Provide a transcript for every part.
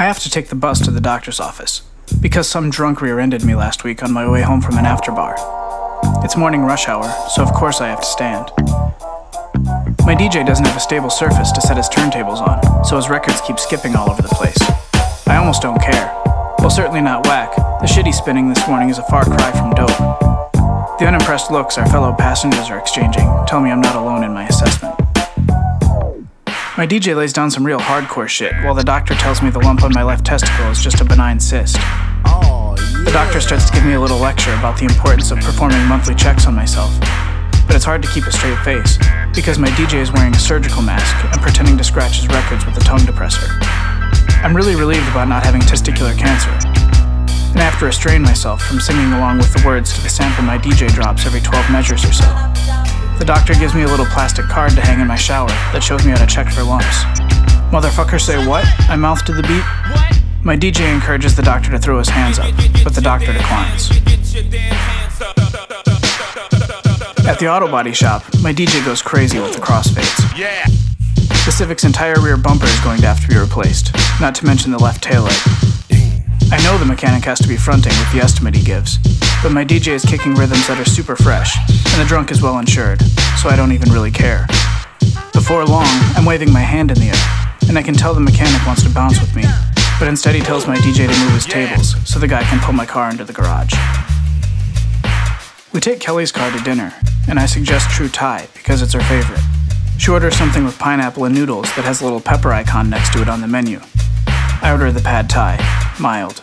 I have to take the bus to the doctor's office because some drunk rear ended me last week on my way home from an after bar. It's morning rush hour, so of course I have to stand. My DJ doesn't have a stable surface to set his turntables on, so his records keep skipping all over the place. I almost don't care. Well, certainly not whack. The shit he's spinning this morning is a far cry from dope. The unimpressed looks our fellow passengers are exchanging tell me I'm not alone in my assessment. My DJ lays down some real hardcore shit, while the doctor tells me the lump on my left testicle is just a benign cyst. Oh, the doctor starts to give me a little lecture about the importance of performing monthly checks on myself. But it's hard to keep a straight face, because my DJ is wearing a surgical mask and pretending to scratch his records with a tongue depressor. I'm really relieved about not having testicular cancer, and I have to restrain myself from singing along with the words to the sample my DJ drops every 12 measures or so. The doctor gives me a little plastic card to hang in my shower that shows me how to check for lumps. Motherfucker say what? I mouth to the beat. My DJ encourages the doctor to throw his hands up, but the doctor declines. At the auto body shop, my DJ goes crazy with the crossfades. Yeah. The Civic's entire rear bumper is going to have to be replaced, not to mention the left taillight. I know the mechanic has to be fronting with the estimate he gives, but my DJ is kicking rhythms that are super fresh, and the drunk is well insured, so I don't even really care. Before long, I'm waving my hand in the air, and I can tell the mechanic wants to bounce with me, but instead he tells my DJ to move his tables so the guy can pull my car into the garage. We take Kelly's car to dinner, and I suggest True Thai because it's her favorite. She orders something with pineapple and noodles that has a little pepper icon next to it on the menu. I order the pad thai, mild.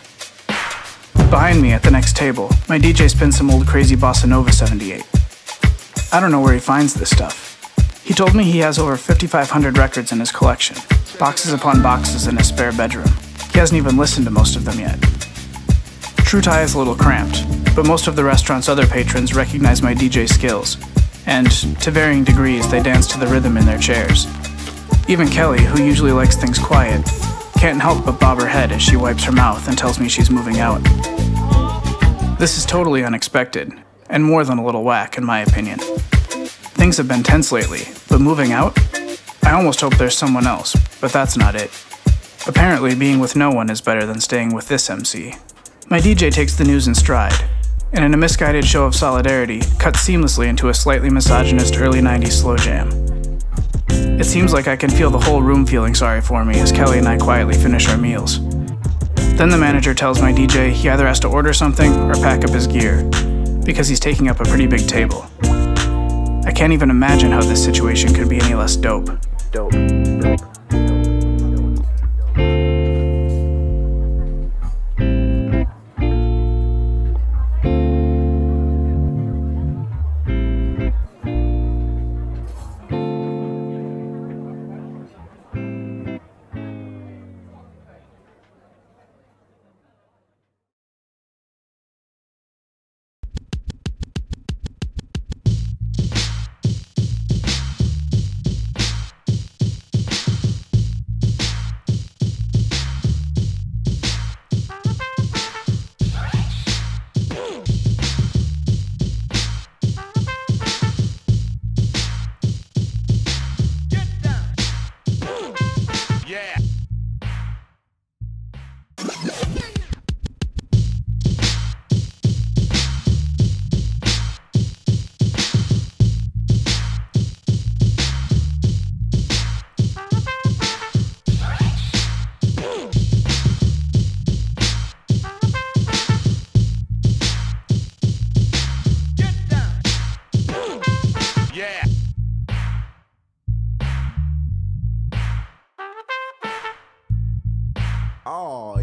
Behind me at the next table, my DJ spins some old crazy bossa nova 78. I don't know where he finds this stuff. He told me he has over 5,500 records in his collection, boxes upon boxes in his spare bedroom. He hasn't even listened to most of them yet. True Thai is a little cramped, but most of the restaurant's other patrons recognize my DJ skills, and to varying degrees, they dance to the rhythm in their chairs. Even Kelly, who usually likes things quiet, can't help but bob her head as she wipes her mouth and tells me she's moving out. This is totally unexpected, and more than a little whack, in my opinion. Things have been tense lately, but moving out? I almost hope there's someone else, but that's not it. Apparently, being with no one is better than staying with this MC. My DJ takes the news in stride, and in a misguided show of solidarity, cuts seamlessly into a slightly misogynist early 90s slow jam. It seems like I can feel the whole room feeling sorry for me as Kelly and I quietly finish our meals. Then the manager tells my DJ he either has to order something or pack up his gear, because he's taking up a pretty big table. I can't even imagine how this situation could be any less dope. Dope. Dope. Oh